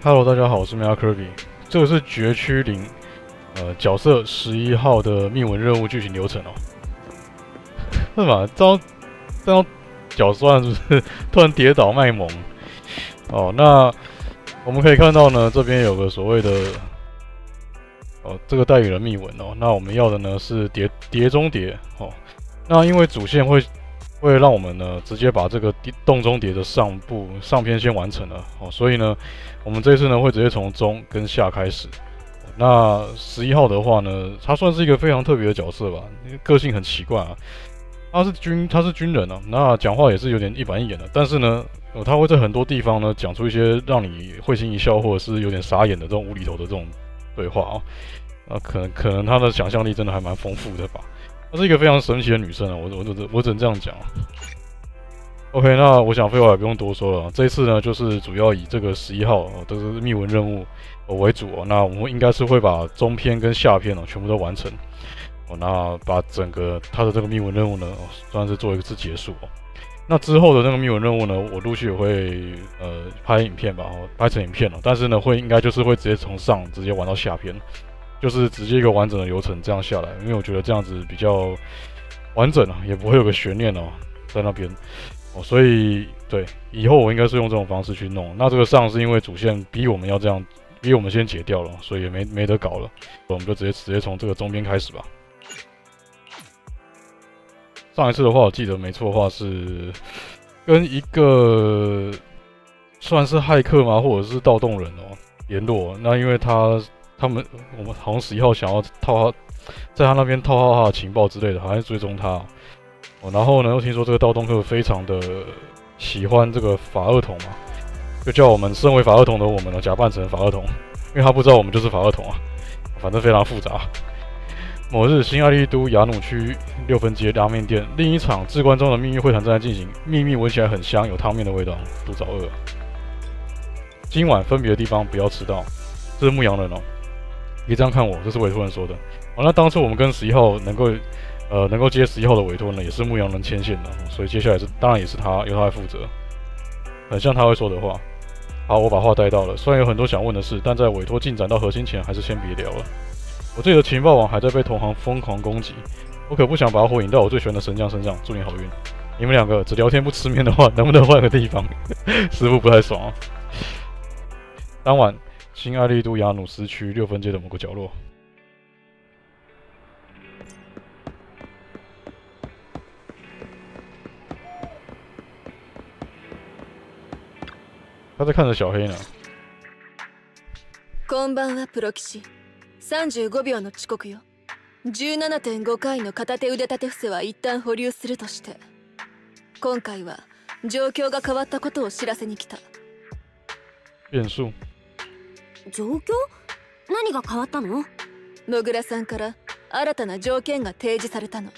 Hello，大家好，我是 Mia Kirby，这个是绝区零，呃，角色十一号的密文任务剧情流程哦。是吗？这张这张脚酸是不是 突然跌倒卖萌？哦，那我们可以看到呢，这边有个所谓的哦，这个代理人密文哦。那我们要的呢是叠叠中叠哦。那因为主线会。会让我们呢直接把这个洞中叠的上部上篇先完成了哦，所以呢，我们这次呢会直接从中跟下开始。那十一号的话呢，他算是一个非常特别的角色吧，个性很奇怪啊。他是军，他是军人啊，那讲话也是有点一板一眼的，但是呢，他会在很多地方呢讲出一些让你会心一笑或者是有点傻眼的这种无厘头的这种对话啊。啊，可能可能他的想象力真的还蛮丰富的吧。她是一个非常神奇的女生啊，我我我只能这样讲。OK，那我想废话也不用多说了，这一次呢就是主要以这个十一号哦，都是密文任务为主哦。那我们应该是会把中篇跟下篇哦全部都完成哦，那把整个他的这个密文任务呢算是做一次结束哦。那之后的那个密文任务呢，我陆续也会呃拍影片吧，哦拍成影片了，但是呢会应该就是会直接从上直接玩到下篇。就是直接一个完整的流程这样下来，因为我觉得这样子比较完整啊，也不会有个悬念哦在那边哦，所以对以后我应该是用这种方式去弄。那这个上是因为主线逼我们要这样，逼我们先解掉了，所以也没没得搞了，我们就直接直接从这个中间开始吧。上一次的话，我记得没错的话是跟一个算是骇客吗，或者是盗洞人哦联络，那因为他。他们，我们好像十一号想要套他，在他那边套号他的情报之类的，好像追踪他。哦，然后呢，又听说这个盗洞客非常的喜欢这个法二童嘛，就叫我们身为法二童的我们呢，假扮成法二童，因为他不知道我们就是法二童啊。反正非常复杂。某日，新爱丽都雅努区六分街拉面店，另一场至关中的秘密会谈正在进行，秘密闻起来很香，有汤面的味道，肚子饿。今晚分别的地方不要迟到。这是牧羊人哦。别这样看我，这是委托人说的。哦，那当初我们跟十一号能够，呃，能够接十一号的委托呢，也是牧羊人牵线的，所以接下来是当然也是他由他来负责。很像他会说的话。好，我把话带到了。虽然有很多想问的事，但在委托进展到核心前，还是先别聊了。我这里的情报网还在被同行疯狂攻击，我可不想把火引到我最喜欢的神将身上。祝你好运。你们两个只聊天不吃面的话，能不能换个地方？师傅不太爽。当晚。新爱丽都雅努斯区六分街的某个角落。他在看着小黑呢。こんばんはプロ棋士。35秒の遅刻よ。17.5回の片手腕立て伏せは一旦保留するとして、今回は状況が変わったことを知らせに来た。变数。 状況？何が変わったの？野倉さんから新たな条件が提示されたの。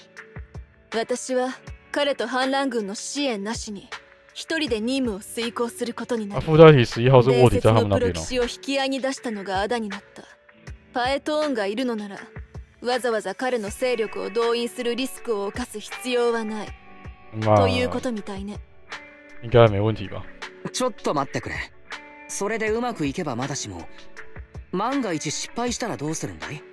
私は彼と反乱軍の支援なしに一人で任務を遂行することになる伝説のプロ棋士を引き合いに出したのがあだになったパエトーンがいるのならわざわざ彼の勢力を動員するリスクを冒す必要はない、まあ、ということみたいね。应该没问题吧ちょっと待ってくれそれでうまくいけばまだしも万が一失敗したらどうするんだい？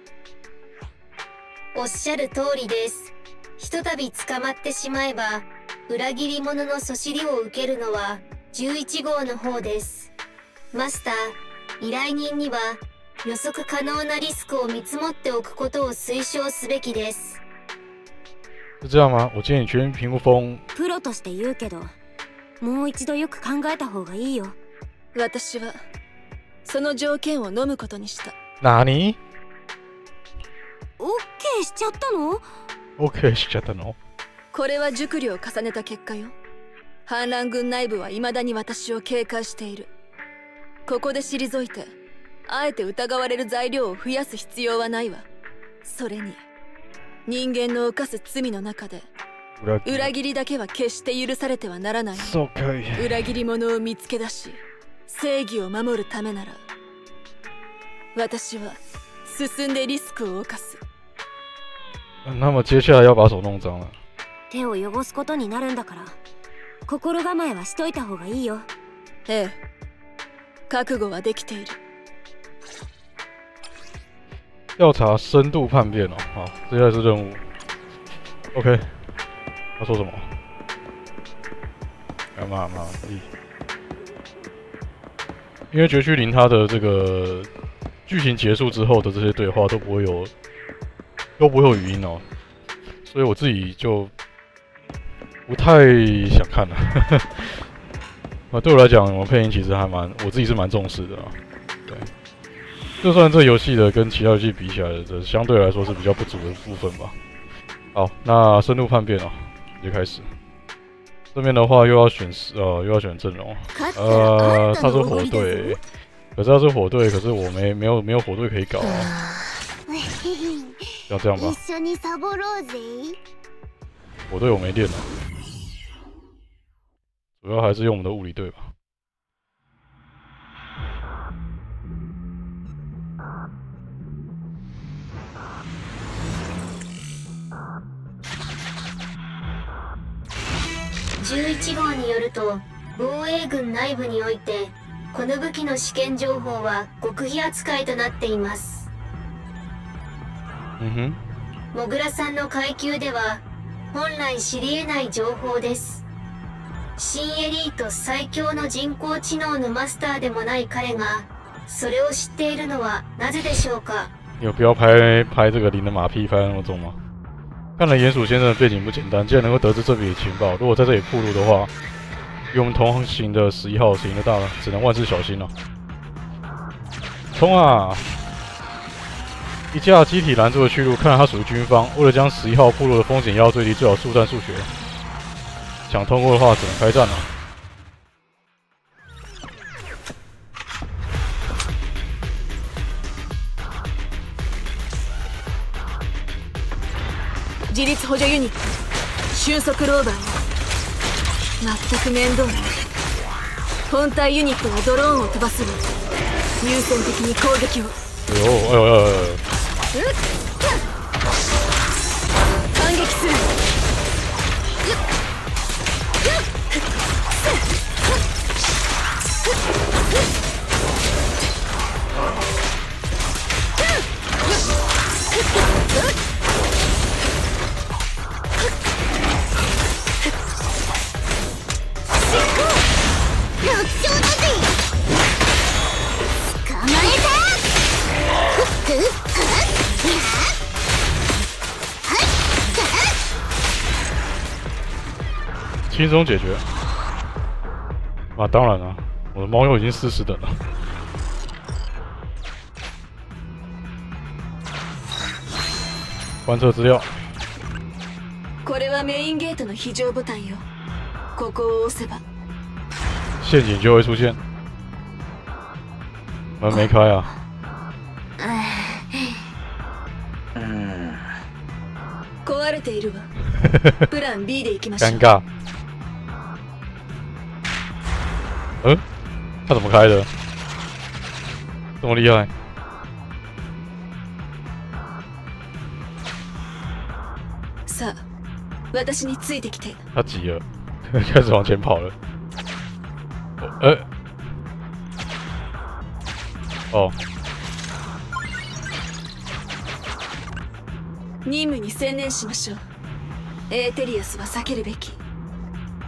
おっしゃる通りですひとたび捕まってしまえば裏切り者のそしりを受けるのは11号の方ですマスター依頼人には予測可能なリスクを見積もっておくことを推奨すべきです是这样吗？我建议全屏幕封。プロとして言うけど、もう一度よく考えた方がいいよ。私はその条件を飲むことにした。何？オッケーしちゃったの？オッケーしちゃったの？これは熟慮を重ねた結果よ。反乱軍内部は未だに私を警戒している。ここで退いてあえて疑われる材料を増やす必要はないわ。それに人間の犯す罪の中で裏切り。だけは決して許されてはならない。裏切り者を見つけ出し正義を守るためなら私は進んでリスクを冒す。那么接下来要把手弄脏了手を汚すことになるんだから心構えはしといた方がいいよ。ええ。覚悟はできている。调查深度叛变哦，好，接下来是任务。OK，他说什么？干嘛嘛？因为绝区零它的这个剧情结束之后的这些对话都不会有，都不会有语音哦，所以我自己就不太想看了。啊，对我来讲，我配音其实还蛮，我自己是蛮重视的啊。对就算这游戏的跟其他游戏比起来，这相对来说是比较不足的部分吧。好，那深度叛变啊，直接开始。这边的话又要选呃又要选阵容，呃他是火队，可是他是火队，可是我没没有没有火队可以搞啊。要这样吧。火队我没电了，主要还是用我们的物理队吧。11号によると防衛軍内部においてこの武器の試験情報は極秘扱いとなっています。うんもぐらさんの階級では本来知り得ない情報です。新エリート最強の人工知能のマスターでもない彼がそれを知っているのはなぜでしょうか？有必要拍拍这个零的马屁拍那么重吗？看来鼹鼠先生的背景不简单，既然能够得知这笔情报。如果在这里暴露的话，与我们同行的十一号赢的大了，只能万事小心了。冲啊！一架机体拦住了去路，看来他属于军方。为了将十一号暴露的风险压到最低，最好速战速决。想通过的话，只能开战了。自立補助ユニット。瞬速ローバーよ。全く面倒な。い本体ユニットはドローンを飛ばすわ優先的に攻撃を。哎呦哎呦哎呦哎呦！反撃する轻松解决。啊，当然了，我的猫鼬已经四十等了。观测资料。これはメインゲートの非常ボタンよここを押せば陷阱就会出现。门没开啊！壊れているわプラン B で行きましょう尴尬。 他怎么开的？这么厉害？さあ私についてきて他急了，开始往前跑了。呃，哦，任務に専念しましょうエーテリアスは避けるべき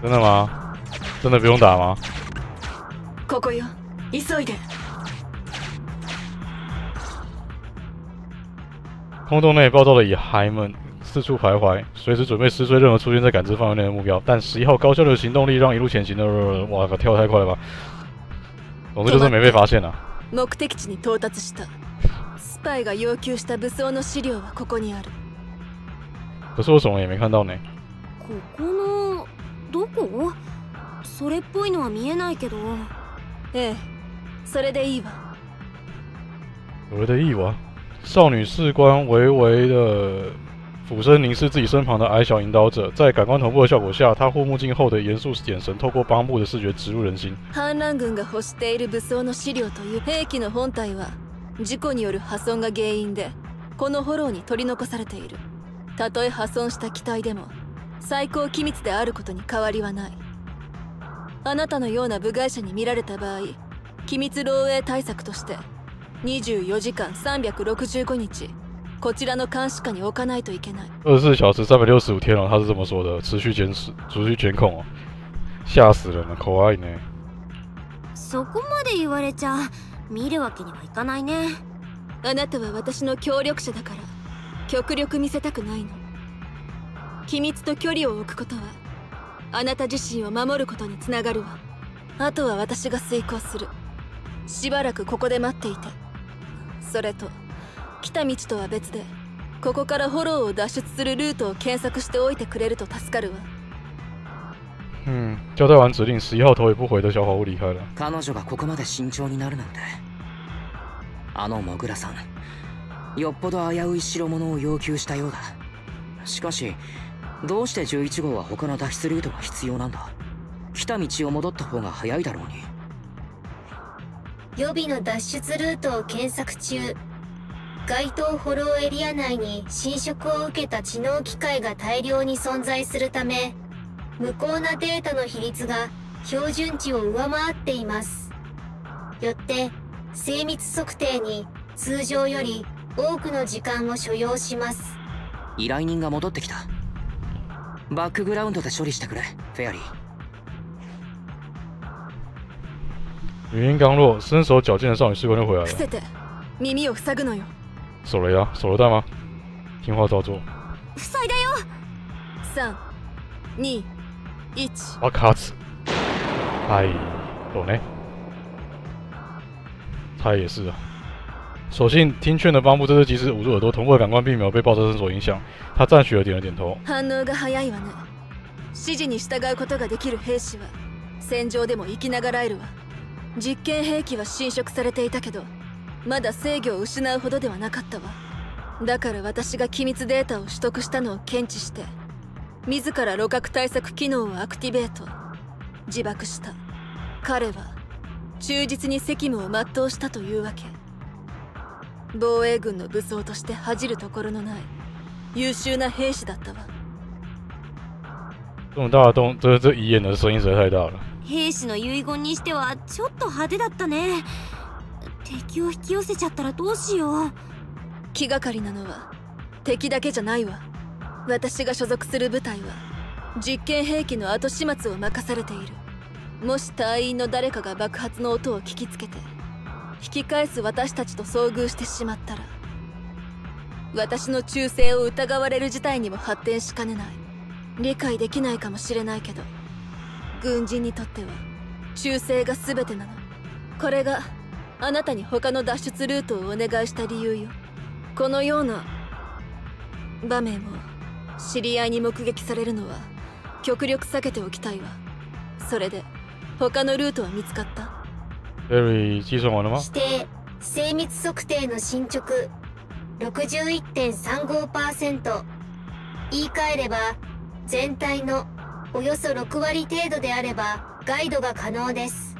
真的吗？真的不用打吗？ ここよ急いで空洞内暴躁的野孩们四处徘徊，随时准备撕碎任何出现在感知范围内的目标。但十一号高效的行动力让一路前行的……哇靠，跳太快了吧！总之就是没被发现啊。目的地に到達したスパイが要求した武装の資料はここにある可是我什么也没看到呢。ここのどこ？それっぽいのは見えないけどええ。それでいいわ。我的意啊，少女士官微微的俯身凝视自己身旁的矮小引导者，在感官同步的效果下，他护目镜后的严肃眼神透过帮部的视觉植入人心。反乱軍が欲している武装の資料という兵器の本体は事故による破損が原因でこのフォローに取り残されている。たとえ破損した機体でも最高機密であることに変わりはないあなたのような部外者に見られた場合機密漏洩対策として24時間365日こちらの監視下に置かないといけない。二十四小时三百六十五天哦，他是这么说的，持续监视、持续监控哦，吓死人了，可愛いね。そこまで言われちゃ見るわけにはいかないね。あなたは私の協力者だから極力見せたくないの。機密と距離を置くことはあなた自身を守ることにつながるわ。あとは私が遂行する。しばらくここで待っていて。それと来た道とは別でここからフォローを脱出するルートを検索しておいてくれると助かるわ。嗯，交代完指令，十一号头也不回的小火屋离开了。彼女がここまで慎重になるなんて。あのモグラさんよっぽど危うい代物を要求したようだ。しかしどうして11号は他の脱出ルートが必要なんだ？来た道を戻った方が早いだろうに。予備の脱出ルートを検索中。該当フォローエリア内に侵食を受けた知能機械が大量に存在するため無効なデータの比率が標準値を上回っています。よって精密測定に通常より多くの時間を所要します。依頼人が戻ってきたバックグラウンドで処理してくれフェアリー语音刚落，身手矫健的少女士官就回来了。伏せて耳を塞ぐのよ手雷啊，手榴弹吗？听话照做。塞いだよ321哇卡子，哎，懂呢。他也是啊。所幸听劝的帮部这次及时捂住耳朵，同步的感官并没有被爆炸声所影响。他赞许的点了点头。反応が早いわね。指示に従うことができる兵士は戦場でも生きながらえるわ。実験兵器は侵食されていたけどまだ制御を失うほどではなかったわ。だから私が機密データを取得したのを検知して自ら露覚対策機能をアクティベート。自爆した。彼は忠実に責務を全うしたというわけ。防衛軍の武装として恥じるところのない優秀な兵士だったわ。这么大的动，这这遗言的声音实在太大了。兵士の遺言にしてはちょっと派手だったね。敵を引き寄せちゃったらどうしよう。気がかりなのは敵だけじゃないわ。私が所属する部隊は実験兵器の後始末を任されている。もし隊員の誰かが爆発の音を聞きつけて引き返す私たちと遭遇してしまったら私の忠誠を疑われる事態にも発展しかねない。理解できないかもしれないけど軍人にとっては忠誠が全てなの。これがあなたに他の脱出ルートをお願いした理由よ。このような場面を知り合いに目撃されるのは極力避けておきたいわ。それで他のルートは見つかった？Harry 计算完了吗？して精密測定の進捗61.35%言い換えれば全体のおよそ6割程度であればガイドが可能です。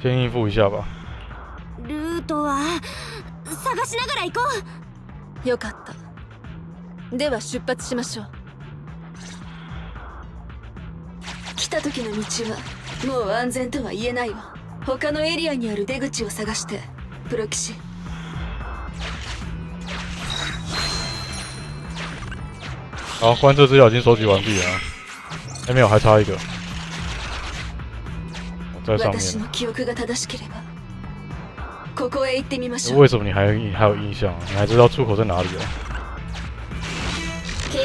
先应付一下吧。ルートは探しながら行こう。よかった。では出発しましょう。来た時の道はもう安全とは言えないわ他のエリアにある出口を探してプロ騎士好，观测资料已经收集完毕了啊。哎，没有，还差一个。我在上私面。の記憶が正しければここへ行ってみまし诶ょう为什么你还你还有印象？啊？你还知道出口在哪里啊？警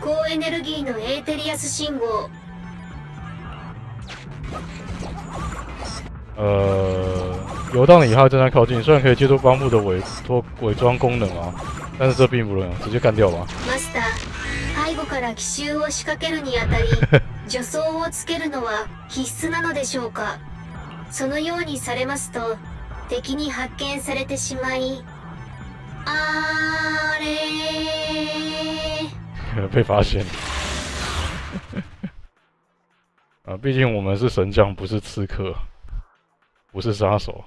告高エネルギーのエーテリアス信号呃，游荡的乙亥正在靠近，虽然可以借助帮部的伪托伪装功能啊，但是这并不能用，直接干掉吧。マスター背後から奇襲を仕掛けるにあたり助走をつけるのは必須なのでしょうかそのようにされますと敵に発見されてしまいあれ被发现。啊，毕竟我们是神将，不是刺客， 不是杀手。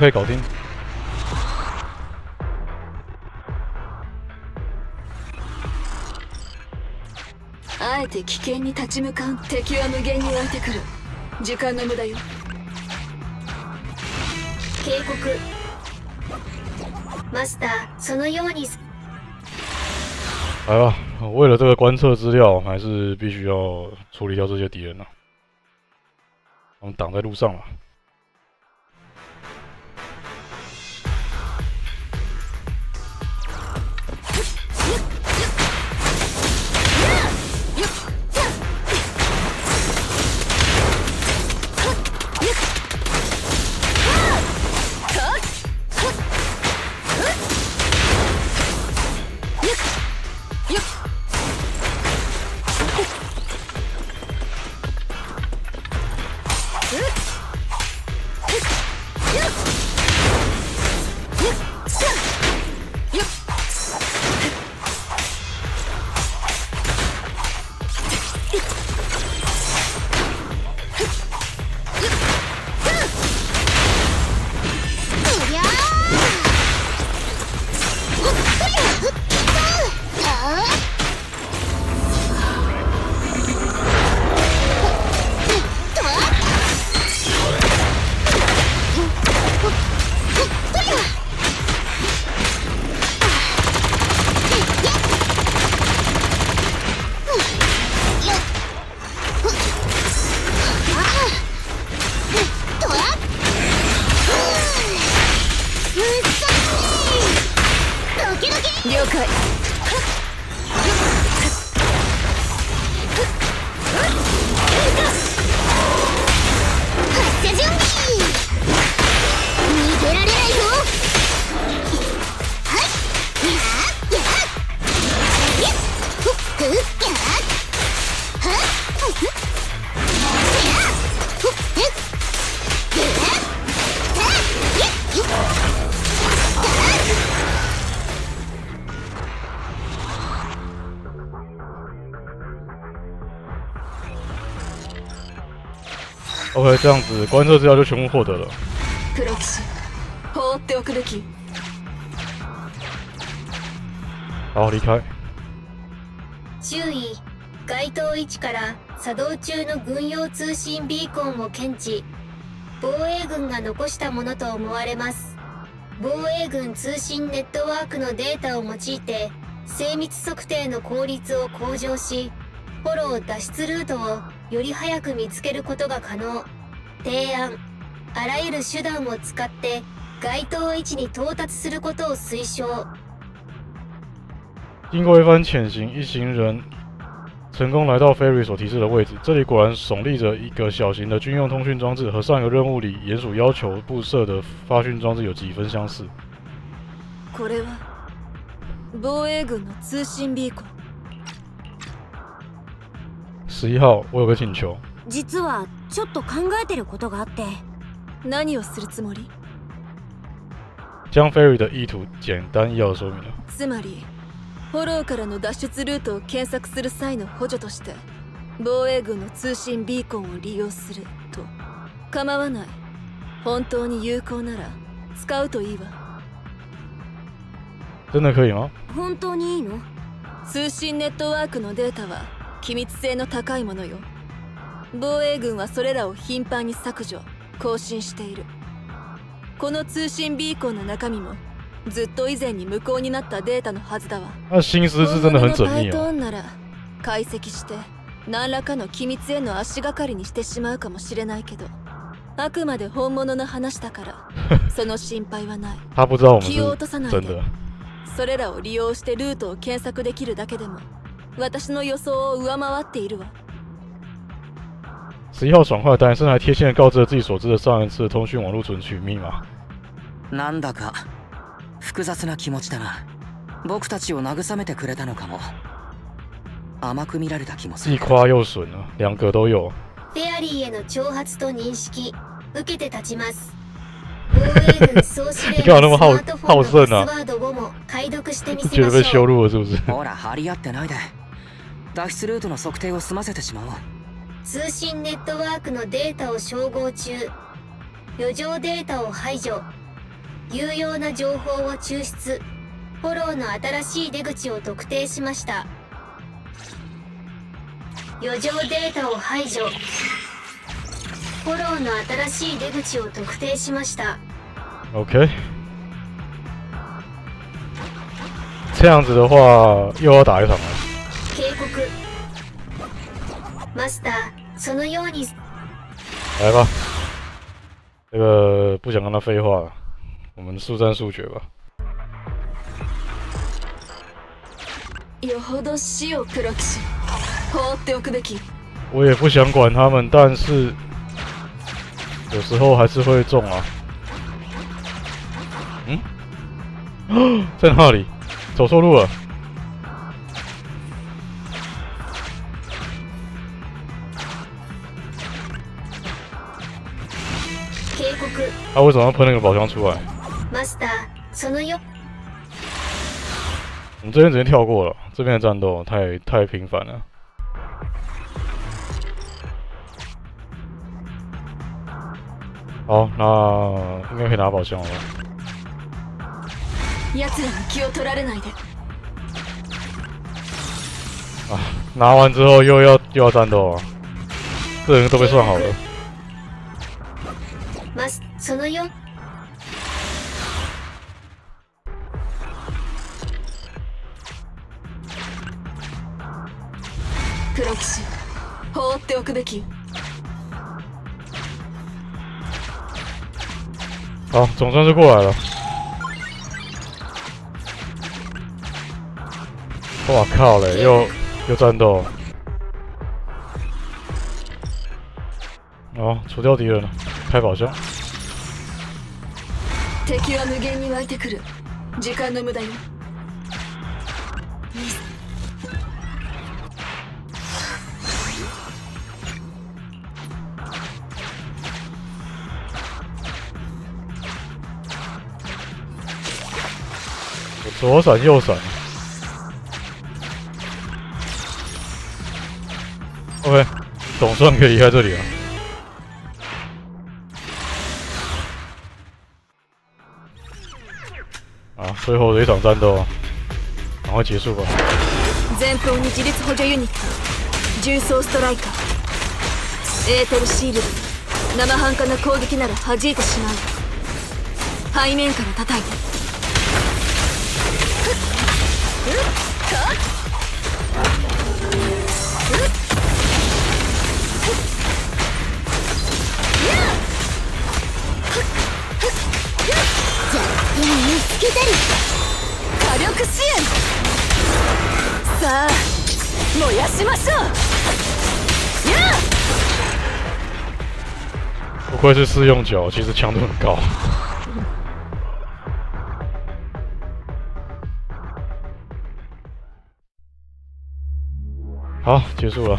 OK，搞定。あえて危険に立ち向かう敵は無限に湧いてくる時間の無駄よ警告マスターそのように来吧，为了这个观测资料，还是必须要处理掉这些敌人啊。我们挡在路上了。了 这样子观测资料就全部获得了。プロ騎士放っておくべき好，离开。注意該当位置から作動中の軍用通信ビーコンを検知防衛軍が残したものと思われます。防衛軍通信ネットワークのデータを用いて精密測定の効率を向上しフォロー脱出ルートをより早く見つけることが可能提案あらゆる手段を使って該当位置に到達することを推奨经过一番潜行，一行人成功来到 Ferry 所提示的位置。这里果然耸立着一个小型的军用通讯装置，和上一个任务里鼹鼠要求布设的发讯装置有几分相似。これは防衛軍の通信ビーコン十一号，我有个请求， 実はちょっと考えてることがあって。何をするつもり？将 Ferry 的意图简单要说明了。つまりフォローからの脱出ルートを検索する際の補助として防衛軍の通信ビーコンを利用すると構わない。本当に有効なら使うといいわ。真的可以吗？本当にいいの？通信ネットワークのデータは機密性の高いものよ防衛軍はそれらを頻繁に削除更新している。この通信ビーコンの中身もずっと以前に無効になったデータのはずだわ。那心思是真的很缜密哦。トーンなら解析して何らかの機密への足がかりにしてしまうかもしれないけどあくまで本物の話だから その心配はない。気を落とさないで。それらを利用してルートを検索できるだけでも私の予想を上回っているわ十一号爽快的单身还贴心的告知了自己所知的上一次通讯网络存取密码。なんだか複雑な気持ちだな。僕たちを慰めてくれたのかも。甘く見られた気もする。既夸又损呢，两个都有。フェアリーへの挑発と認識受けて立ちます。你干嘛那么好好胜、啊？觉得被羞辱了是不是？ほら張り合ってないで。脱出ルートの測定を済ませてしまおう。通信ネットワークのデータを照合中。余剰データを排除。有用な情報を抽出。フォローの新しい出口を特定しました。余剰データを排除。フォローの新しい出口を特定しました。OK，这样子的话又要打一场了。警告 マスターそのように来吧，这个不想跟他废话了，我们速战速决吧。よほど死を黒騎士放っておくべき我也不想管他们，但是有时候还是会中啊。嗯，在那里？走错路了。 告他为什么要喷那个宝箱出来？マスターそのよ我们这边直接跳过了，这边的战斗太太频繁了。好，那应该可以拿宝箱了吧？奴らに気を取られないで拿完之后又要又要战斗啊！这人都被算好了。 マスそのよ黒騎士放っておくべき好，总算是过来了。哇靠嘞，又又战斗。哦，除掉敌人了，开宝箱。 敵は無限に湧いてくる時間の無駄よ我左闪右闪。OK，总算可以离开这里了。最后的一场战斗，赶快结束吧。前方に自立補助ユニット重装ストライカーエーテルシールド生半可な攻撃なら弾いてしまう背面から叩いてけたり火力支援さあ燃やしましょうや不愧是试用脚，其实强度很高。好，结束了。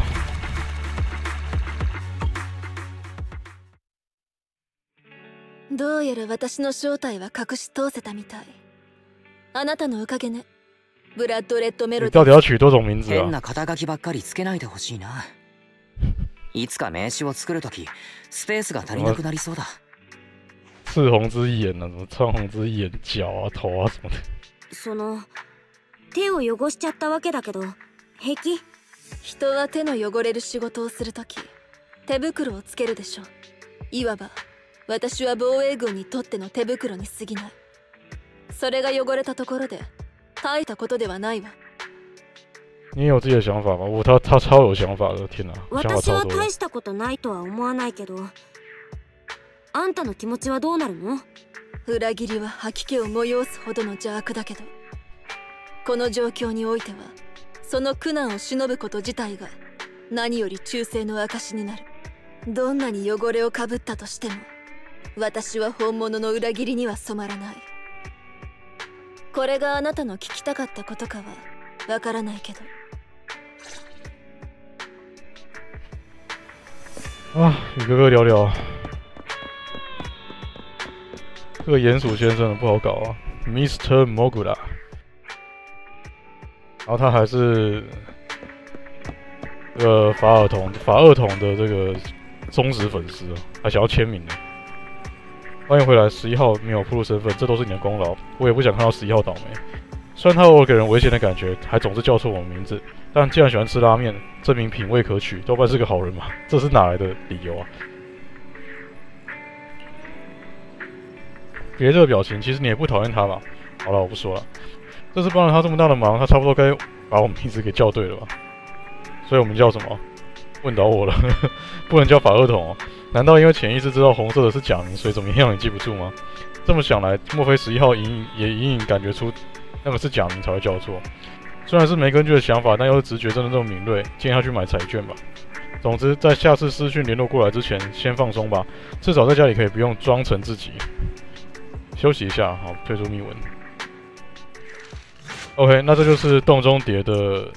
うやら私の正体は隠し通せたみたい。あなたのおかげね。ブラッドレッドメロ你ディ到底要取多种名字変啊？な肩書きばっかりつけないでほしいな。いつか名刺を作るときスペースが足りなくなりそうだ。赤红之眼啊，什么穿红之眼脚啊、头啊什么的。その手を汚しちゃったわけだけど平気？人は手の汚れる仕事をするとき手袋をつけるでしょう。いわば私は防衛軍にとっての手袋に過ぎないそれが汚れたところで大したことではないわ你有自己的想法吗？我他他超有想法的，天哪，想法私は超多的大。したことないとは思わないけどあんたの気持ちはどうなるの？裏切りは吐き気を催すほどの邪悪だけどこの状況においてはその苦難を忍ぶこと自体が何より忠誠の証になるどんなに汚れをかぶったとしても私は本物の裏切りには染まらないこれがあなたの聞きたかったことかはわからないけど啊，与哥哥聊聊。这个鼹鼠先生不好搞啊，Mr. Mogura。然后他还是这个法尔童法二童的这个忠实粉丝哦，还想要签名呢。欢迎回来，十一号没有暴露身份，这都是你的功劳。我也不想看到十一号倒霉。虽然他偶尔给人危险的感觉，还总是叫错我名字，但既然喜欢吃拉面，证明品味可取，多半是个好人嘛。这是哪来的理由啊？别这个表情，其实你也不讨厌他吧？好了，我不说了。这次帮了他这么大的忙，他差不多该把我们名字给叫对了吧？所以我们叫什么？问倒我了，不能叫法厄同。难道因为潜意识知道红色的是假名，所以怎么样你记不住吗？这么想来，莫非十一号隐隐也隐隐感觉出那个是假名才会叫错？虽然是没根据的想法，但要是直觉真的这么敏锐，建议他去买彩券吧。总之，在下次私讯联络过来之前，先放松吧，至少在家里可以不用装成自己。休息一下，好，退出密文。OK，那这就是洞中蝶的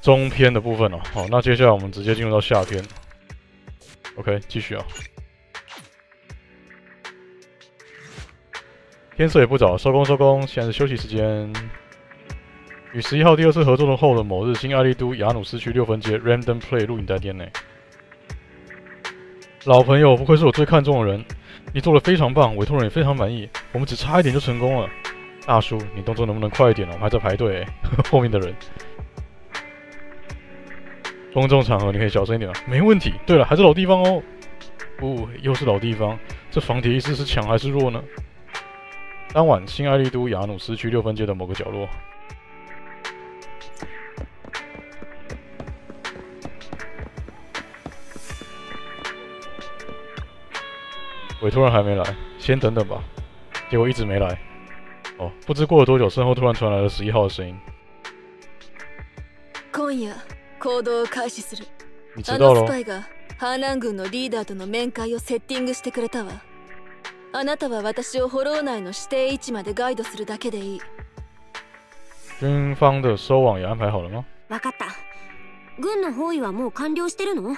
中篇的部分了。好，那接下来我们直接进入到下篇。OK，继续啊。天色也不早，收工收工，现在是休息时间。与十一号第二次合作的后的某日，新爱丽都雅努斯区六分街 Random Play 录影带店内。老朋友，不愧是我最看重的人，你做的非常棒，委托人也非常满意，我们只差一点就成功了。大叔，你动作能不能快一点呢？我们还在排队，后面的人。公众场合你可以小声一点吗？没问题。对了，还是老地方哦。不，又是老地方，这房铁意识是强还是弱呢？当晚，新爱丽都雅努斯区六分街的某个角落。委托人还没来，先等等吧。结果一直没来。哦，不知过了多久，身后突然传来了十一号的声音。今夜行動を開始する。あのス？パイが反乱軍のリーダーとの面会をセッティングしてくれたわ。あなたは私をホロー内の指定位置までガイドするだけでいい。军方的收网也安排好了吗？わかった軍の包囲はもう完了してるの？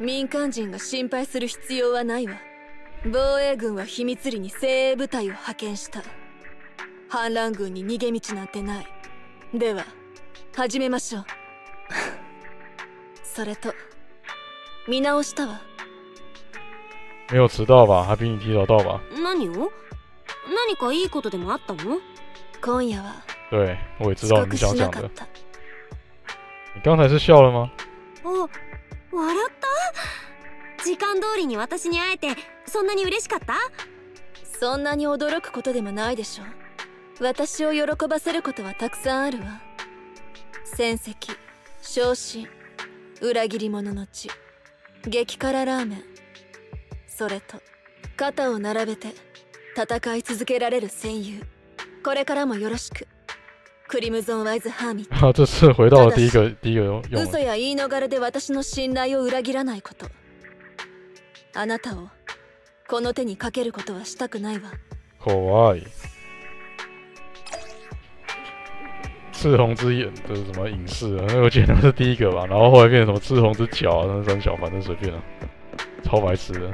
民間人が心配する必要はないわ。防衛軍は秘密裏に精鋭部隊を派遣した。反乱軍に逃げ道なんてない。では、始めましょう。それと、見直したわ。没有迟到吧？还比你提早到吧？何を？何かいいことでもあったの？今夜は对，我也知遅道你想讲的。你刚才是笑了吗？お笑った？時間通りに私に会えてそんなに嬉しかった？そんなに驚くことでもないでしょ私を喜ばせることはたくさんあるわ戦績昇進裏切り者の血。激辛ラーメン。それと肩を並べて戦い続けられる戦友。これからもよろしく。クリムゾン・ワイズ・ハーミット。啊，这次回到了第一个第一个用用嘘や言い逃れで私の信頼を裏切らないこと。あなたをこの手にかけることはしたくないわ。可愛い。赤红之眼，这是什么影视啊？那个我记得那是第一个吧，然后后来变成什么赤红之脚啊，那是三小，反正随便了、超白痴的。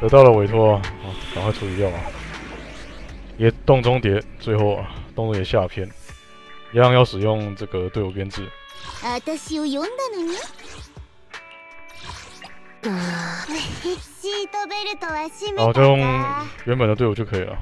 得到了委托啊，好赶快处理掉吧。也洞中蝶，最后啊，洞中蝶下篇，一样要使用这个队伍编制。私を呼んだのに シートベルトは閉めた然后就用か原本的队伍就可以了。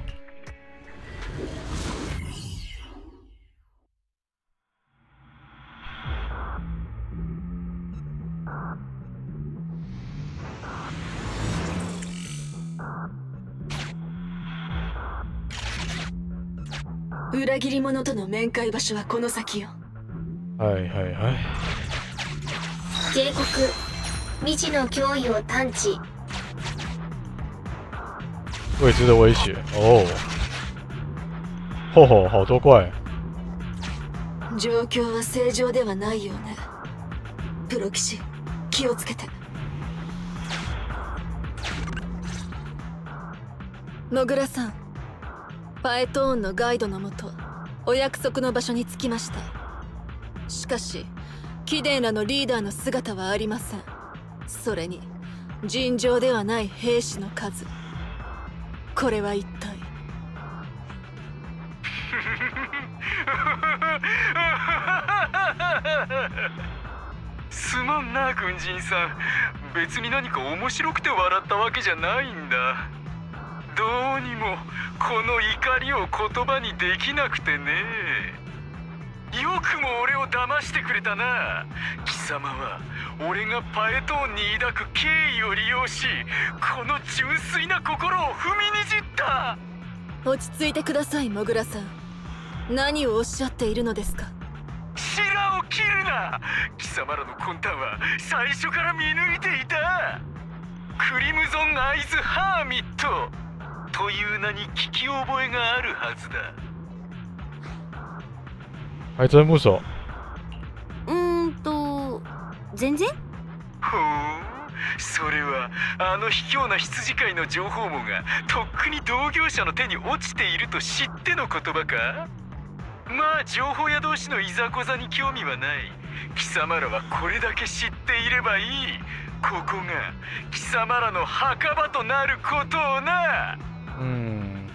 裏切り者との面会場所はこの先よはいはいはい。警告未知の脅威を探知未知的威胁。哦。吼吼，好多怪。状況は正常ではないようね。プロ騎士気をつけて。モグラさんパエトーンのガイドのもとお約束の場所に着きました。しかしキデンらのリーダーの姿はありません。それに尋常ではない兵士の数。これは一体。すまんな軍人さん。別に何か面白くて笑ったわけじゃないんだ。どうにもこの怒りを言葉にできなくてね。よくも俺を騙してくれたな。様は俺がパエトーンに抱く敬意を利用しこの純粋な心を踏みにじった。落ち着いてくださいモグラさん。何をおっしゃっているのですか？白を切るな。貴様らの魂胆は最初から見抜いていた。クリムゾン・アイズ・ハーミット。という名に聞き覚えがあるはずだ。还真不熟。うーんと全然？ほうそれはあの卑怯な羊飼いの情報網がとっくに同業者の手に落ちていると知っての言葉か？まあ情報屋同士のいざこざに興味はない。貴様らはこれだけ知っていればいい。ここが貴様らの墓場となることをな。嗯，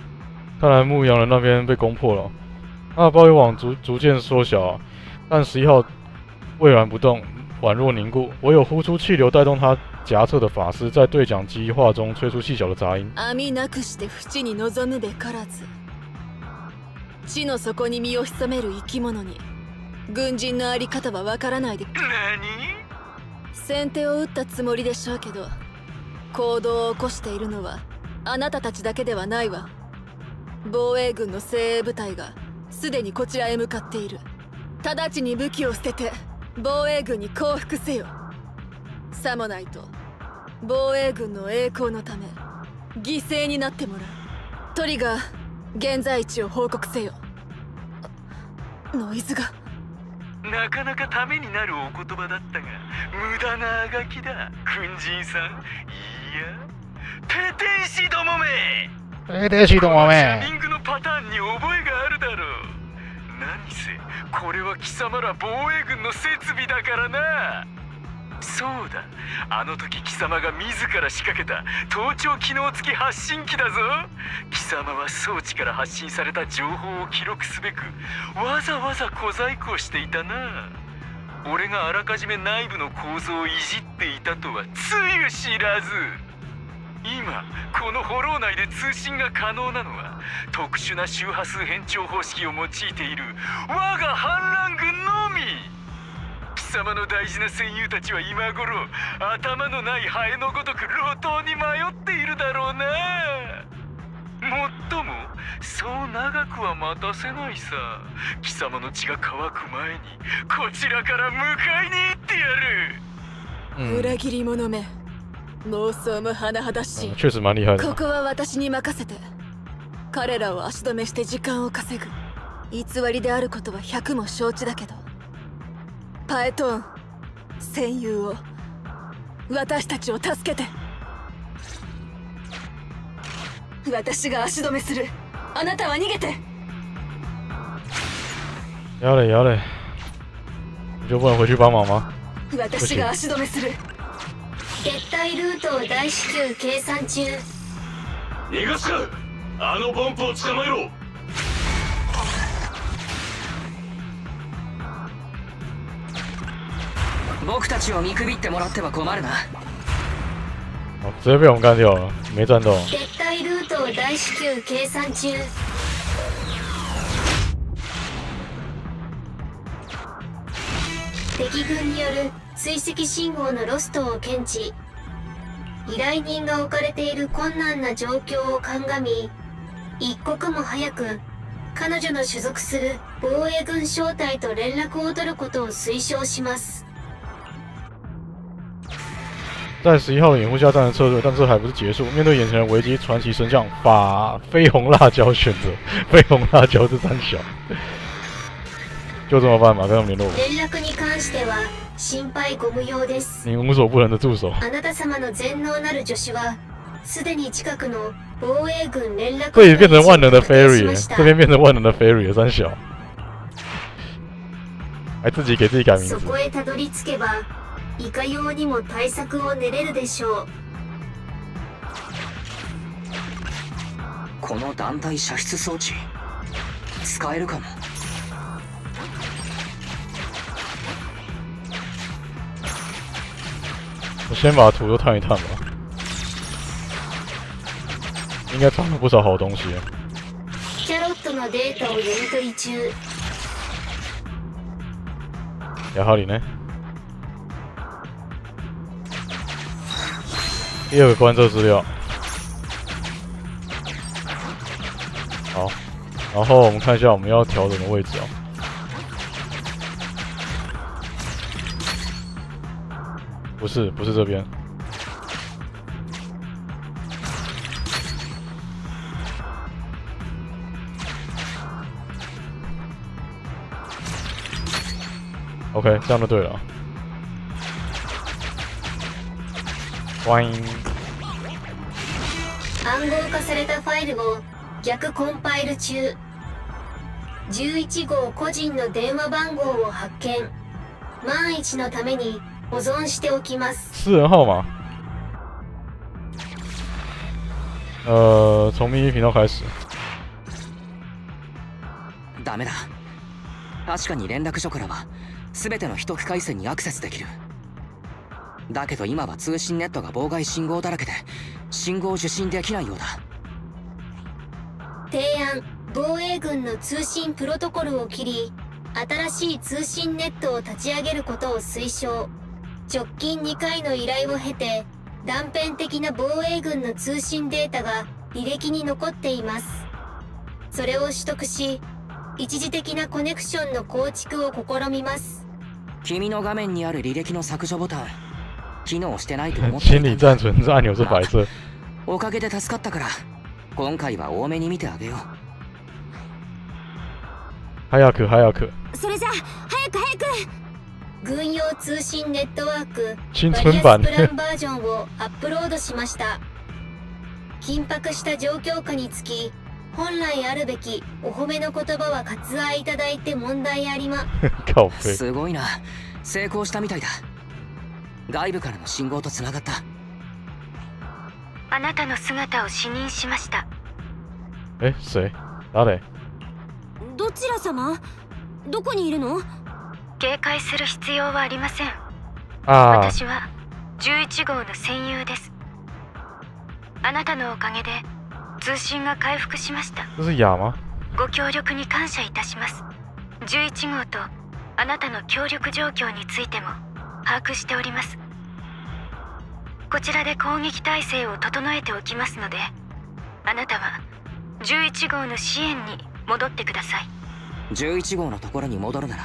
看来牧羊人那边被攻破了，他的包围网逐逐渐缩小，但十一号巍然不动，宛若凝固。唯有呼出气流带动他夹侧的法师在对讲机话中吹出细小的杂音。網なくして淵に望むべからず。地の底に身を潜める生き物に。軍人のあり方はわからないで。何？先手を打ったつもりでしょうけど行動を起こしているのはあなたたちだけではないわ。防衛軍の精鋭部隊がすでにこちらへ向かっている。直ちに武器を捨てて防衛軍に降伏せよ。さもないと防衛軍の栄光のため犠牲になってもらう。トリガー現在地を報告せよ。あノイズが。なかなかためになるお言葉だったが無駄なあがきだ軍人さん。いやペテンシどもめ。えでしどもジャミングのパターンに覚えがあるだろう何せこれは貴様ら防衛軍の設備だからな。そうだ。あの時貴様が自ら仕掛けた盗聴機能付き発信機だぞ。貴様は装置から発信された情報を記録すべくわざわざ小細工をしていたな。俺があらかじめ内部の構造をいじっていたとはつゆ知らず。今このホロー内で通信が可能なのは特殊な周波数変調方式を用いている我が反乱軍のみ。貴様の大事な戦友たちは今頃頭のないハエのごとく路頭に迷っているだろうな。もっともそう長くは待たせないさ。貴様の血が乾く前にこちらから迎えに行ってやる。嗯，裏切り者め。妄想も甚だしい。嗯确实蛮厉害的こ。こは私に任せて。彼らを足止めして時間を稼ぐ。偽りであることは100も承知だけど。パエトーン戦友を。私たちを助けて。私が足止めする。あなたは逃げて。要嘞要嘞，你就不能回去帮忙吗？私が足止めする撤退ルートを大至急計算中。逃がすか。あのポンプを捕まえろ。僕たちを見くびってもらっては困るな。哦，直接被我们干掉了，没战斗。撤退ルートを大至急計算中。敵軍による追跡信号のロストを検知依頼人が置かれている困難な状況を鑑み一刻も早く彼女の所属する防衛軍小隊と連絡を取ることを推奨します在十一号的掩护下暂时撤退，但这还不是结束。面对眼前的危机，传奇神将把绯红辣椒选择，绯红辣椒是三小，就这么办吧，跟他们联络我。連絡に関しては心配ご無用です。你无所不能的助手，あなた様の全能なる助手はすでに近くの防衛軍連絡这里变成万能的 Fairy，这边变成万能的 Fairy 了，三小，还自己给自己改名字そ。こへたどり着けばいかようにも対策を練れるでしょう。この団体射出装置使えるかも我先把图都探一探吧，应该藏了不少好东西。キャロットのデータを読み取り中やはりね。第二个观测资料，好，然后我们看一下我们要调整的位置哦。 不是，不是这边。OK，这样就对了。欢迎，暗号化されたファイルを逆コンパイル中11号個人の電話番号を発見万一のために 保存しておきます私人号码。呃，从秘密频道开始。ダメだ確かに連絡所からは全ての秘匿回線にアクセスできるだけど今は通信ネットが妨害信号だらけで信号受信できないようだ提案防衛軍の通信プロトコルを切り新しい通信ネットを立ち上げることを推奨直近2回の依頼を経て断片的な防衛軍の通信データが履歴に残っています。それを取得し一時的なコネクションの構築を試みます。君の画面にある履歴の削除ボタン機能してないと思って心理暂存是按钮是白色。おかげで助かったから今回は多めに見てあげよう。早く早く。それじゃあ早く早く軍用通信ネットワーク新春版アスプランバージョンをアップロードしました。緊迫した状況下につき本来あるべきお褒めの言葉は割愛いただいて問題ありま。すごいな。成功したみたいだ。外部からの信号とつながった。あなたの姿を視認しました。哎，谁？誰？どちら様？どこにいるの？警戒する必要はありません。啊，私は11号の戦友です。あなたのおかげで通信が回復しました？ご協力に感謝いたします。11号とあなたの協力状況についても把握しております。こちらで攻撃態勢を整えておきますのであなたは11号の支援に戻ってください。11号のところに戻るなら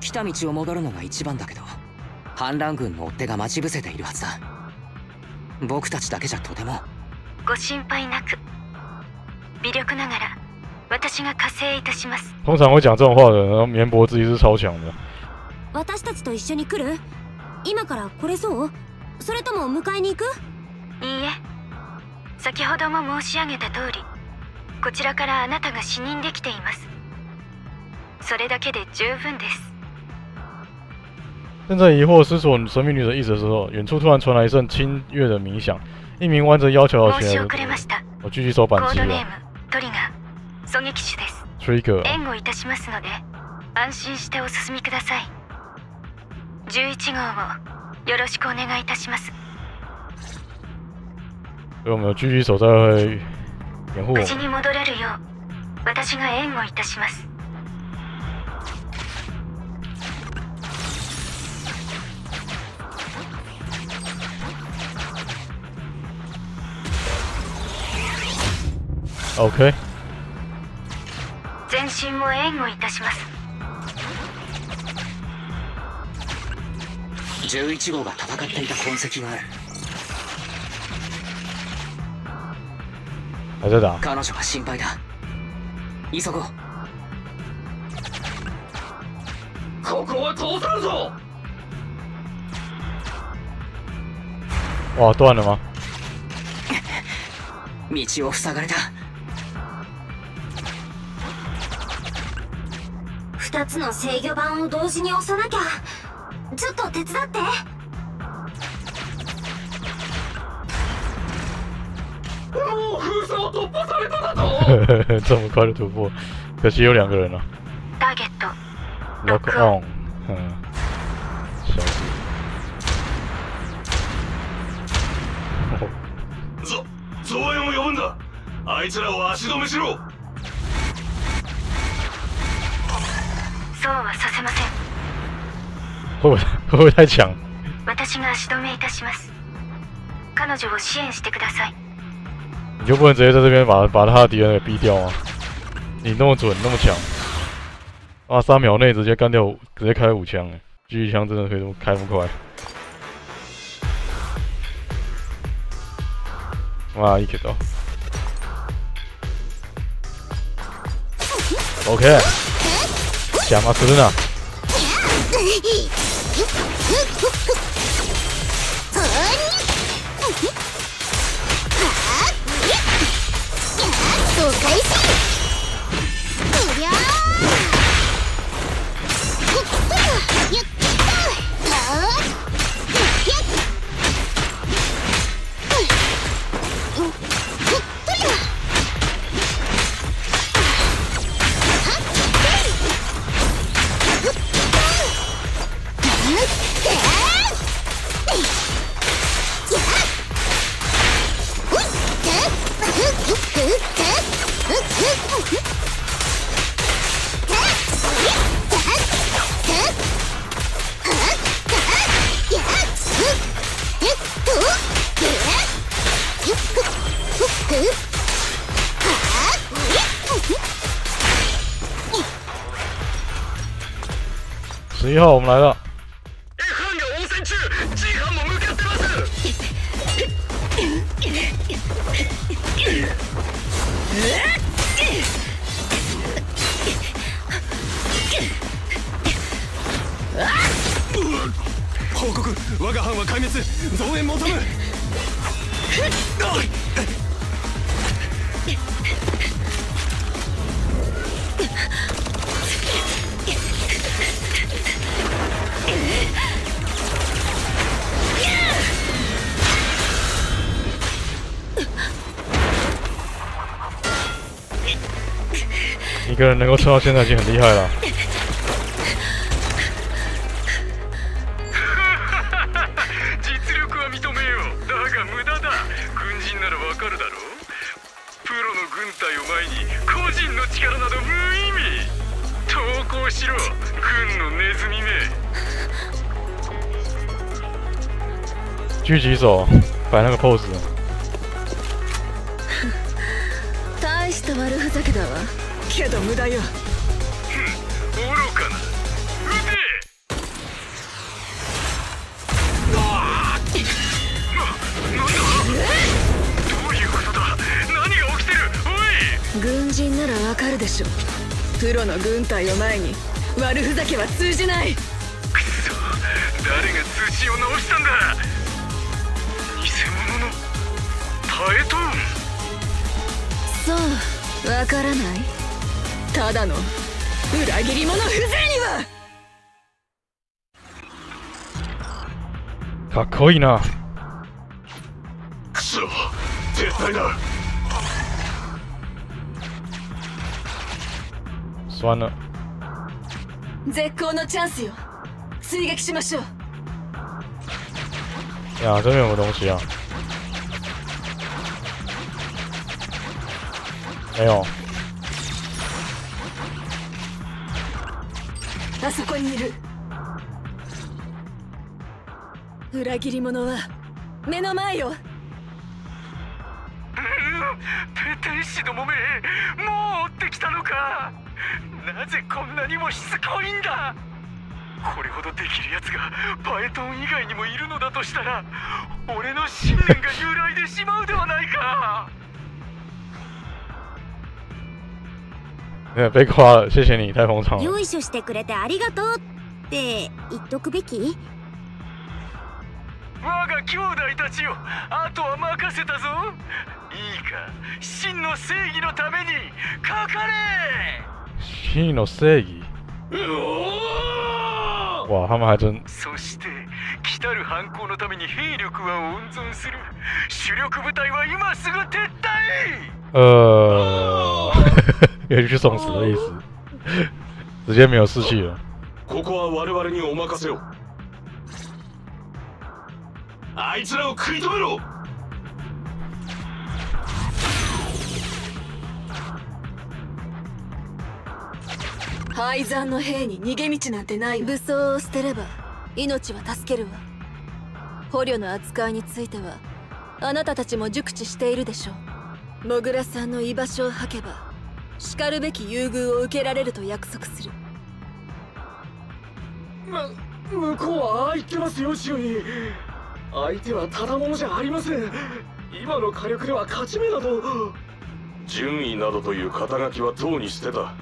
来た道を戻るのが一番だけど反乱軍の追っ手が待ち伏せているはずだ。僕たちだけじゃとても。ご心配なく。微力ながら私が加勢いたします。通常会讲这种话的人，然后绵薄之意是超强的。私たちと一緒に来る？今から来れそう？それとも迎えに行く？いいえ。先ほども申し上げた通りこちらからあなたが視認できています。それだけで十分です正在疑惑思索神秘女神意思的时候，远处突然传来一阵清越的冥想。一名弯着腰求饶前来，我继续收扳机了。Trigger。援護いたしますので、安心してお進みください。十一号をよろしくお願いいたします。所以我们狙击手在掩护。無事に戻れるよう、私が援護いします。？OK，全身を援護いたします11号が戦っていた痕跡がある还在打。彼女が心配だ急ごうここは通さんぞ哇，断了吗？道を塞がれた2つの制御盤を同時に押さなきゃ。ちょっと手伝って。もう封鎖を突破されただ と这么快就突破可惜有两个人な。ターゲット。Lock on 嗯小子ゾゾウエンを呼ぶんだ。あいつらを足止めしろ。そうはさせません会不会会不会太强？私が足止めいたします彼女を支援してください你就不能直接在这边把把他的敌人给逼掉吗？你那么准，那么强，啊，三秒内直接干掉五，直接开五枪，哎，狙击枪真的可以这么开这么快？哇，いいけど。OK，邪魔するな。報告。我が班は壊滅。増援求む。一个人能够撑到现在已经很厉害了。狙击手摆那个 pose，こいいな。くそ絶対だ酸了。絶好のチャンスよ追撃しましょう呀，这边有个东西啊。没有，あそこにいる裏切り者は目の前よ。ペテン師どもめもう追ってきたのか。なぜこんなにもしつこいんだ。これほどできるやつがパエトン以外にもいるのだとしたら俺の信念が揺らいでしまうではないか。对，被夸了，谢谢你，太捧场了。よいしょしてくれてありがとうって言っとくべき？我が兄弟たちよあとは任せたぞ。いいか真の正義のためにかかれ。真の正義？哇，他们还真そして来たる反抗のために兵力は温存する。主力部隊は今すぐ撤退。呃，有去送死的意思，直接没有士气了。ここは我々にお任せをあいつらを食い止めろ！廃山の兵に逃げ道なんてない。武装を捨てれば命は助けるわ。捕虜の扱いについてはあなたたちも熟知しているでしょう。モグラさんの居場所を吐けばしかるべき優遇を受けられると約束する。む向こうはああ言ってますよシオ相手はただものじゃありません。今の火力では勝ち目など。順位などという肩書きはとうに捨てた。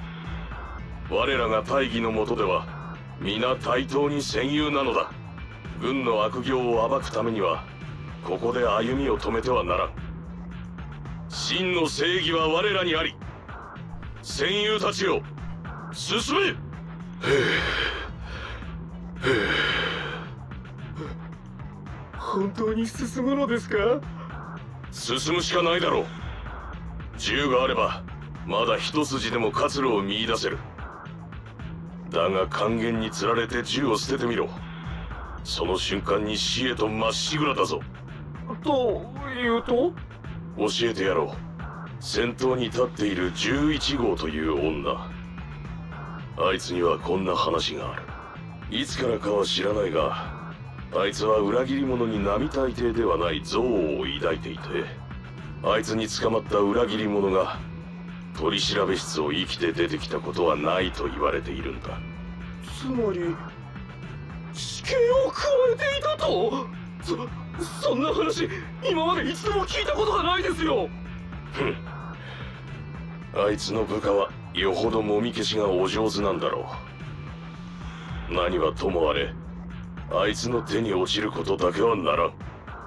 我らが大義の下では皆対等に戦友なのだ。軍の悪行を暴くためにはここで歩みを止めてはならん。真の正義は我らにあり戦友たちよ進め本当に進むのですか？進むしかないだろう。銃があればまだ一筋でも活路を見出せる。だが還元につられて銃を捨ててみろ。その瞬間に死へとまっしぐらだぞ。というと？教えてやろう。先頭に立っている11号という女。あいつにはこんな話がある。いつからかは知らないがあいつは裏切り者に並大抵ではない憎悪を抱いていてあいつに捕まった裏切り者が取り調べ室を生きて出てきたことはないと言われているんだ。つまり死刑を加えていたと？そそんな話今まで一度も聞いたことがないですよ。ふん。あいつの部下はよほどもみ消しがお上手なんだろう。何はともあれあいつの手に落ちることだけはならん。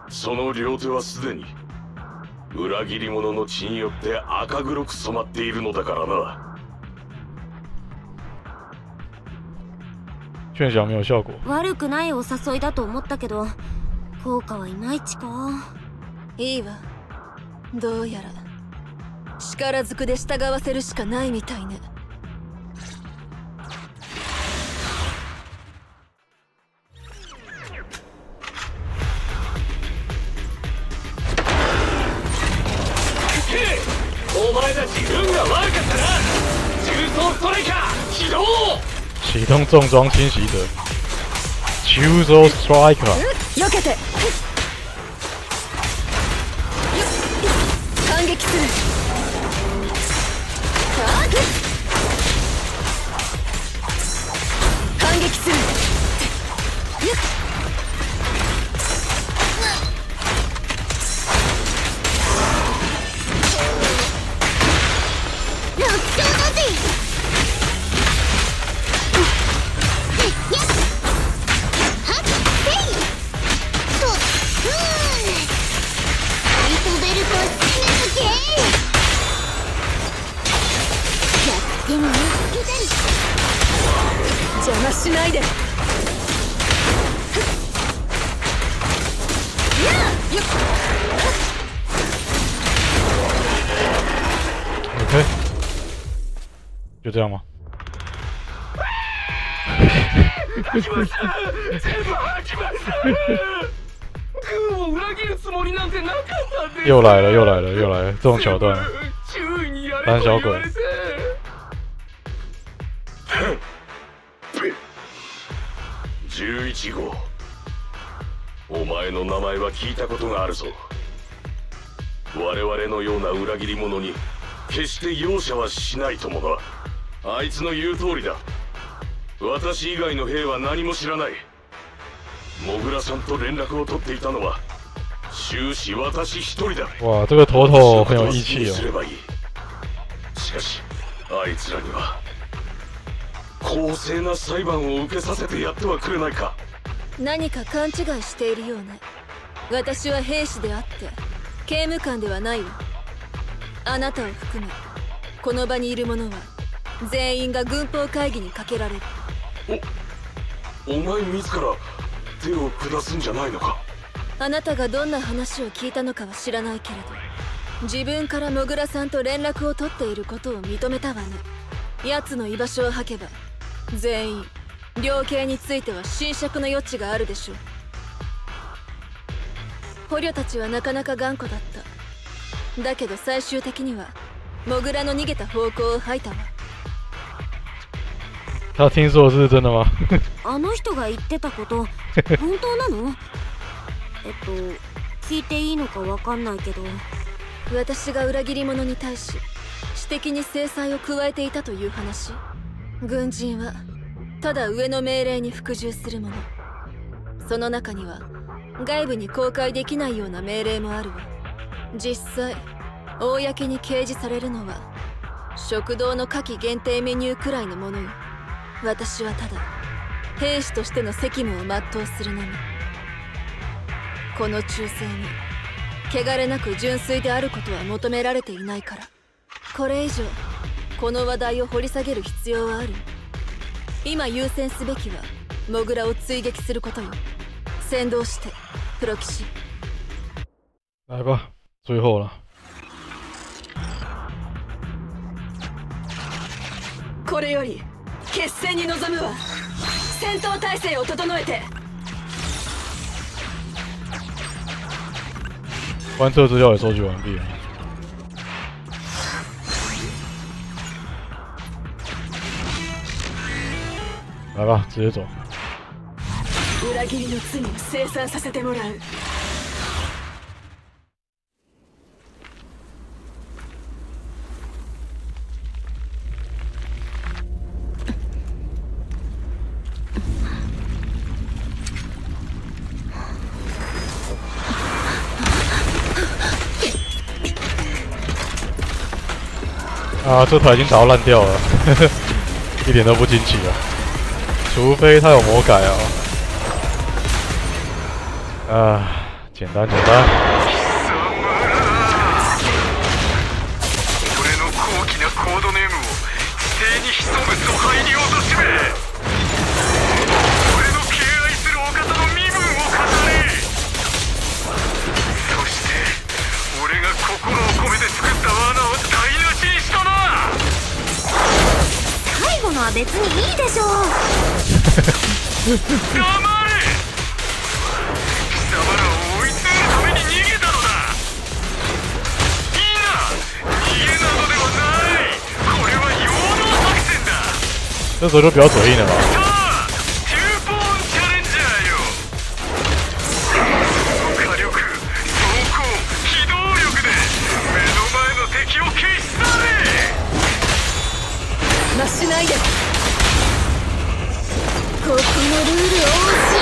その両手はすでに裏切り者の血によって赤黒く染まっているのだからな。劝降没有效果。悪くないお誘いだと思ったけど効果はいまいちか。いいわ。どうやら。力ずくで従わせるしかないみたいね重装ストライカー起動。启动重装侵袭者 c h o o s o Striker。避けて反撃する这种桥段。注意にやれ胆小鬼11号お前の名前は聞いたことがある。ぞ我々のような裏切り者に決して容赦はしないともなあいつの言う通りだ私以外の兵は何も知らないモグラさんと連絡を取っていたのは終始私一人だ。哇，这个头头很有义气哦。すればいいしかしあいつらには公正な裁判を受けさせてやってはくれないか何か勘違いしているようね私は兵士であって刑務官ではないわあなたを含めこの場にいる者は全員が軍法会議にかけられるお前自ら手を下すんじゃないのかあなたがどんな話を聞いたのかは知らないけれど自分からモグラさんと連絡を取っていることを認めたわね。奴の居場所を吐けば全員量刑については侵釈の余地があるでしょう。捕虜たちはなかなか頑固だった。だけど最終的にはモグラの逃げた方向を吐いたわ。他听说的是真的吗？あの人が言ってたこと本当なの？えっと聞いていいのかわかんないけど。私が裏切り者に対し私的に制裁を加えていたという話。軍人はただ上の命令に服従するものその中には外部に公開できないような命令もあるわ。実際公に掲示されるのは食堂の夏季限定メニューくらいのものよ。私はただ兵士としての責務を全うするのみ。この忠誠に汚れなく純粋であることは求められていないから。これ以上この話題を掘り下げる必要はある。今優先すべきはモグラを追撃することよ。先導してプロ騎士。来吧，最后了。これより決戦に臨むわ。戦闘態勢を整えて观测资料也收集完毕了。来吧，直接走。啊，这台已经打到烂掉了，一点都不惊奇啊。除非他有魔改啊。啊，简单简单。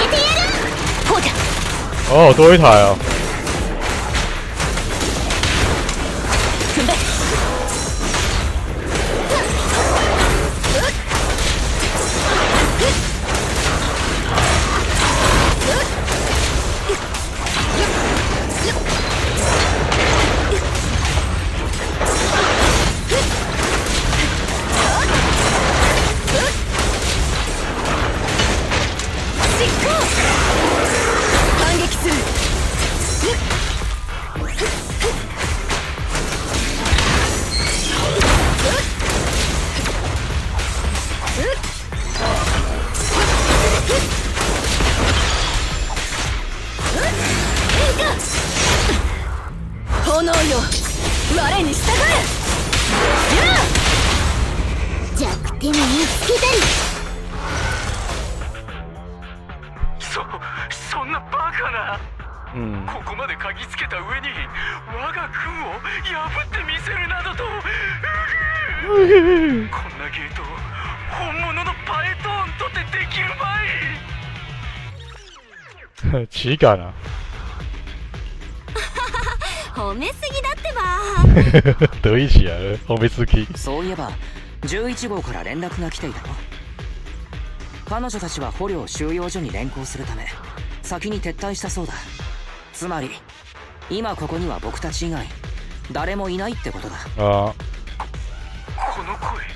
えてやるほうじゃ哦，多一台啊。ート本物のパエトーンとてできるまい。体感啊。褒めすぎだってば。得意起来了，后面四 K。そういえば11号から連絡が来ていたの彼女たちは捕虜を収容所に連行するため先に撤退したそうだ。つまり今ここには僕たち以外誰もいないってことだ。啊，この声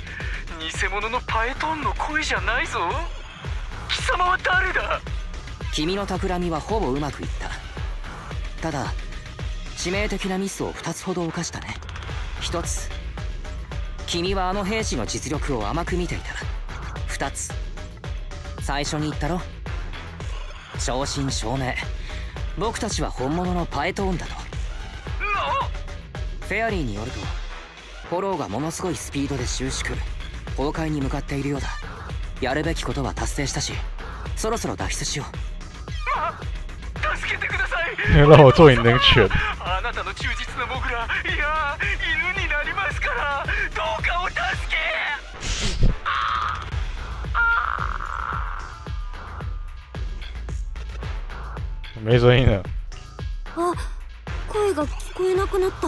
偽物のパエトーンの声じゃないぞ。貴様は誰だ？君の企みはほぼうまくいった。ただ致命的なミスを2つほど犯したね。1つ君はあの兵士の実力を甘く見ていた。2つ最初に言ったろ。正真正銘。僕たちは本物のパエトーンだと。フェアリーによるとフォローがものすごいスピードで収縮崩壊に向かっているようだ。やるべきことは達成したしそろそろ脱出しよま助けてください。让我做你那个犬。あなたの忠実なモグラいや犬になりますからどうかお助け。没声音了。あ声が聞こえなくなった。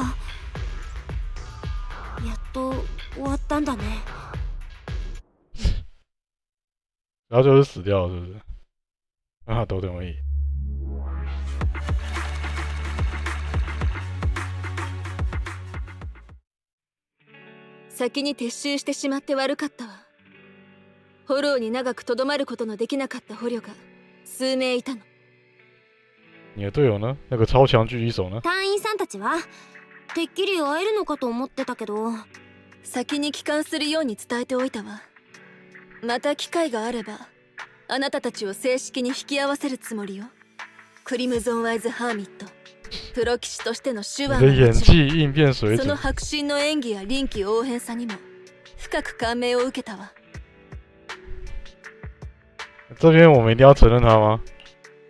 やっと終わったんだね然后就是死掉了，是不是？啊，都等我一。先に撤収してしまって悪かったわフォローに長くとどまることのできなかった捕虜が数名いたの你的队友呢？那个超强狙击手呢？隊員さんたちはてっきり会えるのかと思ってたけど先に帰還するように伝えておいたわまた機会があればあなたたちを正式に引き合わせるつもりよ。クリムゾン・ワイズ・ハーミット。プロ棋士としての手腕その迫真の演技や臨機応変さにも深く感銘を受けたわ。这边我们一定要承认他吗？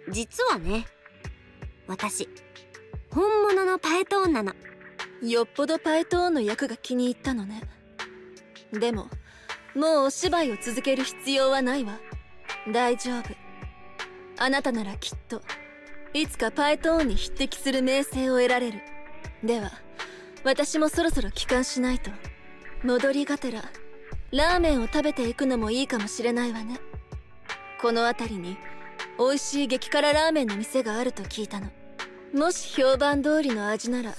実はね私本物のパエトーンなの。よっぽどパイトーンの役が気に入ったのね。でももうお芝居を続ける必要はないわ。大丈夫。あなたならきっといつかパイトーンに匹敵する名声を得られる。では私もそろそろ帰還しないと。戻りがてらラーメンを食べていくのもいいかもしれないわね。この辺りに美味しい激辛ラーメンの店があると聞いたの。もし評判通りの味なら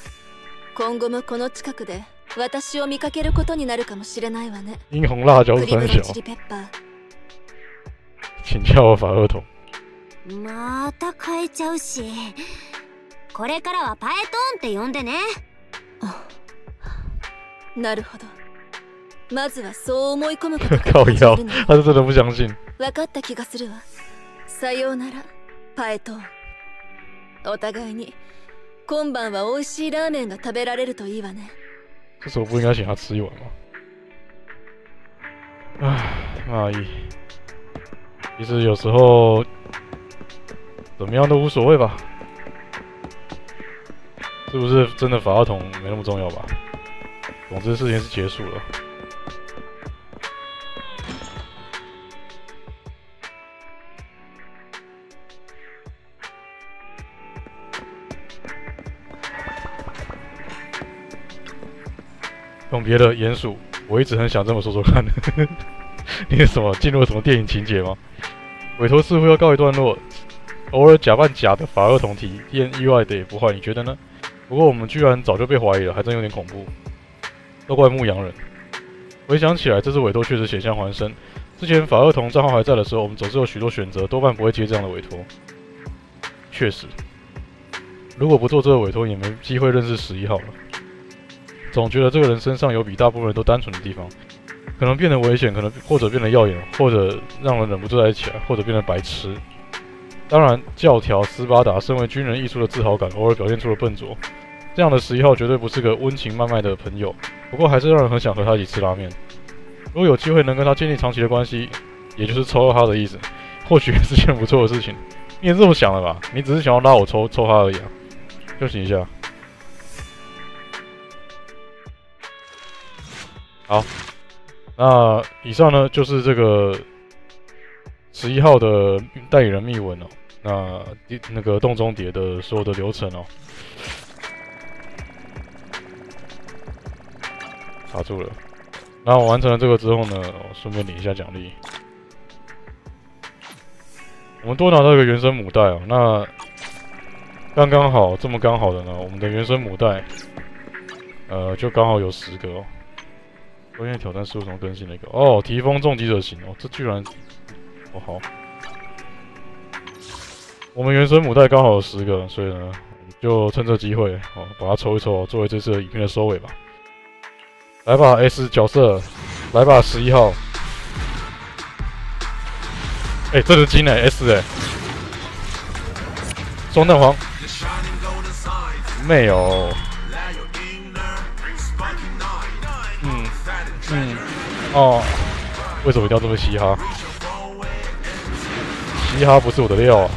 今後もこの近くで私を見かけることになるかもしれないわね。英红辣椒三小のチ，リペッパー。请叫我法二筒。また変えちゃうし。これからはパエトーンって呼んでね。なるほど。まずはそう思い込むことから靠腰他是真的不相信。分かった気がするわ。さようならパエトーン。お互いに今晩は美味しいラーメンが食べられるといいわね这时候不应该请他吃一碗吗？唉，阿姨，其实有时候怎么样都无所谓吧，是不是真的法拉桶没那么重要吧？总之事情是结束了。别的鼹鼠，我一直很想这么说说看。你是什么进入了什么电影情节吗？委托似乎要告一段落，偶尔假扮假的法厄同体验意外的也不坏，你觉得呢？不过我们居然早就被怀疑了，还真有点恐怖。都怪牧羊人。回想起来，这次委托确实险象环生。之前法厄同账号还在的时候，我们总是有许多选择，多半不会接这样的委托。确实，如果不做这个委托，也没机会认识十一号了。总觉得这个人身上有比大部分人都单纯的地方，可能变得危险，可能或者变得耀眼，或者让人忍不住在起来，或者变得白痴。当然，教条斯巴达身为军人溢出的自豪感，偶尔表现出了笨拙。这样的十一号绝对不是个温情脉脉的朋友，不过还是让人很想和他一起吃拉面。如果有机会能跟他建立长期的关系，也就是抽到他的意思，或许也是件不错的事情。你也这么想的吧？你只是想要拉我抽抽他而已啊！休息一下。好，那以上呢就是这个十一号的代理人密文哦。那那个洞中蝶的所有的流程哦，卡住了。那我完成了这个之后呢，我顺便领一下奖励。我们多拿到一个原生母带哦，那刚刚好，这么刚好的呢，我们的原生母带，呃，就刚好有十个哦。关键挑战是为什么更新了一个？哦，提风重击者型哦，这居然，哦好，我们原生母带刚好有十个，所以呢，就趁这机会哦，把它抽一抽，作为这次影片的收尾吧。来吧，S 角色，来吧，十一号。哎、这是金哎，S 哎，双蛋黄，没有。哦，为什么一定要这么嘻哈？嘻哈不是我的料。啊。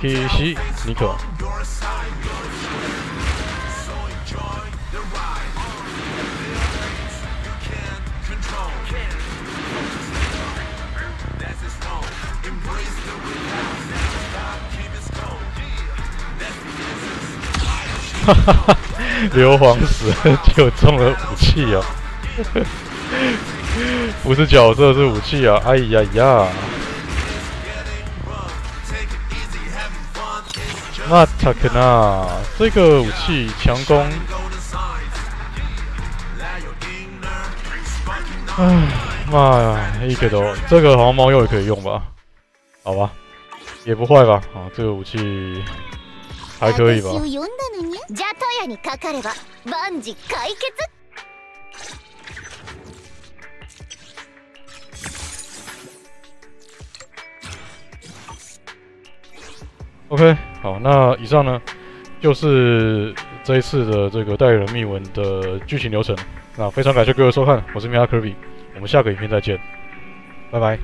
基西，基西，硫磺死就中了武器啊！不是角色是武器啊！哎呀呀！那塔克纳这个武器强攻，哎，妈呀，一个都，这个好像猫鼬也可以用吧？好吧，也不坏吧？啊，这个武器还可以吧？私を呼んだのにじゃあトヤにかかれば万事解決 OK，好，那以上呢就是这一次的这个代理人密文的剧情流程。那非常感谢各位收看，我是米亚科比，我们下个影片再见，拜拜。